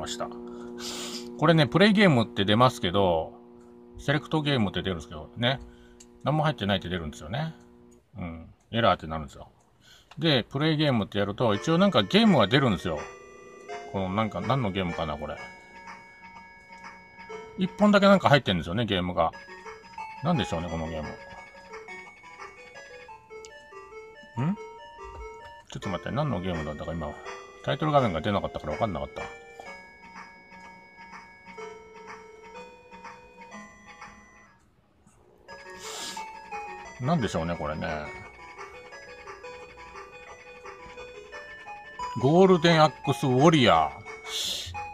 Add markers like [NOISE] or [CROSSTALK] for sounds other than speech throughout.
ました。これね、プレイゲームって出ますけど、セレクトゲームって出るんですけどね、何も入ってないって出るんですよね。うん。エラーってなるんですよ。で、プレイゲームってやると、一応なんかゲームは出るんですよ。このなんか何のゲームかな、これ。一本だけなんか入ってんですよね、ゲームが。なんでしょうね、このゲーム。ん？ちょっと待って、何のゲームだったか今、タイトル画面が出なかったから分かんなかった。なんでしょうね、これね。ゴールデンアックスウォリアー。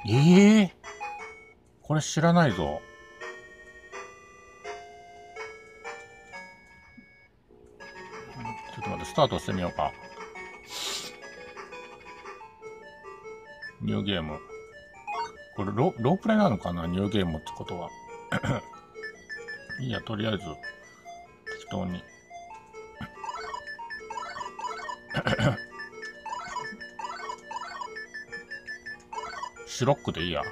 ええー、これ知らないぞ。ちょっと待って、スタートしてみようか。ニューゲーム。これロ、ロープレイなのかな？ニューゲームってことは。い [COUGHS] いや、とりあえず、適当に。[COUGHS] シロックでいいや。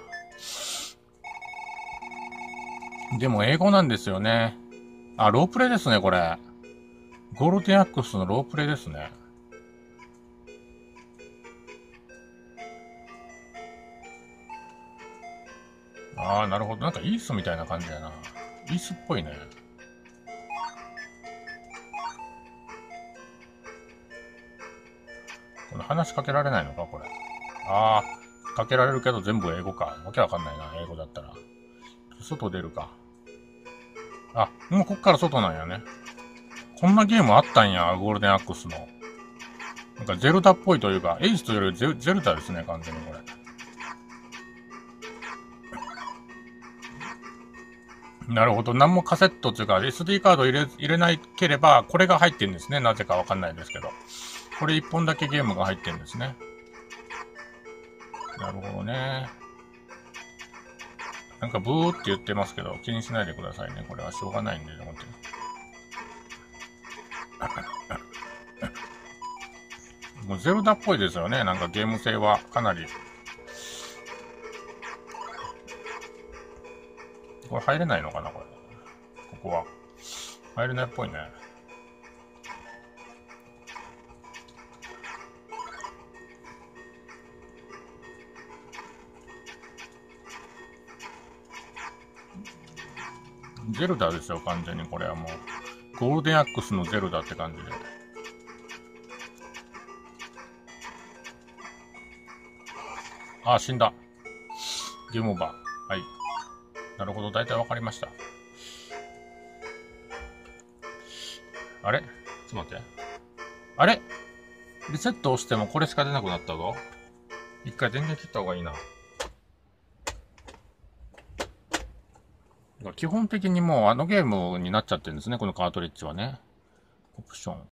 でも英語なんですよね。あ、ロープレイですね、これ。ゴールデンアックスのロープレイですね。ああ、なるほど。なんかイースみたいな感じだな。イースっぽいね。これ話しかけられないのか、これ。ああ。かけられるけど全部英語か。わけわかんないな、英語だったら。外出るか。あ、もうこっから外なんやね。こんなゲームあったんや、ゴールデンアックスの。なんかゼルダっぽいというか、エイスというよりゼゼルダですね、完全にこれ。なるほど。何もカセットっていうか、SD カード入れ、入れないければ、これが入ってるんですね。なぜかわかんないですけど。これ一本だけゲームが入ってるんですね。なるほどね。なんかブーって言ってますけど、気にしないでくださいね。これはしょうがないんで、本当に。[COUGHS] もうゼルダっぽいですよね。なんかゲーム性はかなり。これ入れないのかなこれ。ここは。入れないっぽいね。ゼルダですよ、完全にこれはもう。ゴールデンアックスのゼルダって感じで。あ、死んだ。ゲームオーバー。はい。なるほど、大体わかりました。あれ？ちょっと待って。あれ？リセット押してもこれしか出なくなったぞ。一回電源切った方がいいな。基本的にもうあのゲームになっちゃってるんですね、このカートリッジはね。オプション。